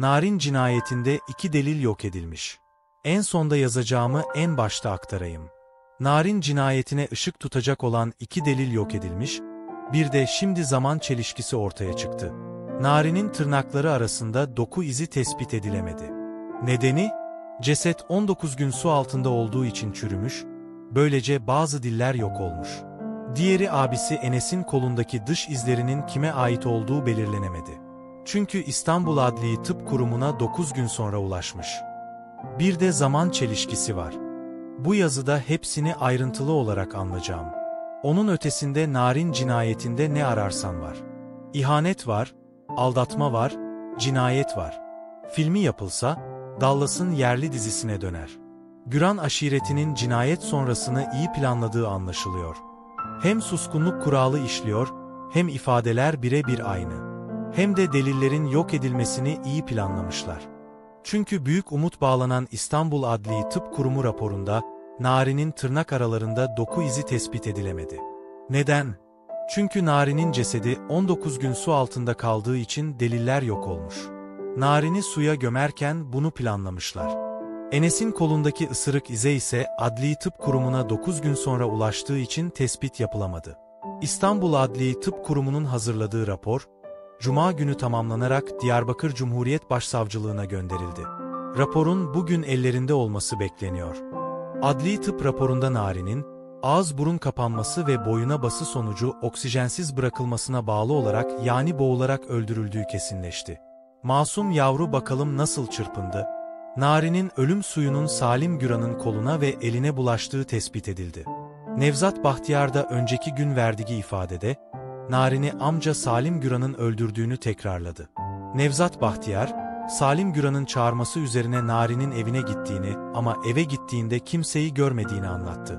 Narin cinayetinde iki delil yok edilmiş. En sonda yazacağımı en başta aktarayım. Narin cinayetine ışık tutacak olan iki delil yok edilmiş, bir de şimdi zaman çelişkisi ortaya çıktı. Narin'in tırnakları arasında doku izi tespit edilemedi. Nedeni, ceset 19 gün su altında olduğu için çürümüş, böylece bazı diller yok olmuş. Diğeri abisi Enes'in kolundaki dış izlerinin kime ait olduğu belirlenemedi. Çünkü İstanbul Adliyi Tıp Kurumu'na 9 gün sonra ulaşmış. Bir de zaman çelişkisi var. Bu yazıda hepsini ayrıntılı olarak anlayacağım. Onun ötesinde Narin cinayetinde ne ararsan var. İhanet var, aldatma var, cinayet var. Filmi yapılsa, Dallas'ın yerli dizisine döner. Güran aşiretinin cinayet sonrasını iyi planladığı anlaşılıyor. Hem suskunluk kuralı işliyor, hem ifadeler birebir aynı. Hem de delillerin yok edilmesini iyi planlamışlar. Çünkü büyük umut bağlanan İstanbul Adli Tıp Kurumu raporunda, Nari'nin tırnak aralarında doku izi tespit edilemedi. Neden? Çünkü Nari'nin cesedi 19 gün su altında kaldığı için deliller yok olmuş. Narin'i suya gömerken bunu planlamışlar. Enes'in kolundaki ısırık ize ise Adli Tıp Kurumu'na 9 gün sonra ulaştığı için tespit yapılamadı. İstanbul Adli Tıp Kurumu'nun hazırladığı rapor, Cuma günü tamamlanarak Diyarbakır Cumhuriyet Başsavcılığına gönderildi. Raporun bugün ellerinde olması bekleniyor. Adli tıp raporunda Nari'nin, ağız burun kapanması ve boyuna bası sonucu oksijensiz bırakılmasına bağlı olarak yani boğularak öldürüldüğü kesinleşti. Masum yavru bakalım nasıl çırpındı? Nari'nin ölüm suyunun Salim Güran'ın koluna ve eline bulaştığı tespit edildi. Nevzat Bahtiyar da önceki gün verdiği ifadede, Narin'i amca Salim Güran'ın öldürdüğünü tekrarladı. Nevzat Bahtiyar, Salim Güran'ın çağırması üzerine Narin'in evine gittiğini ama eve gittiğinde kimseyi görmediğini anlattı.